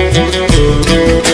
Música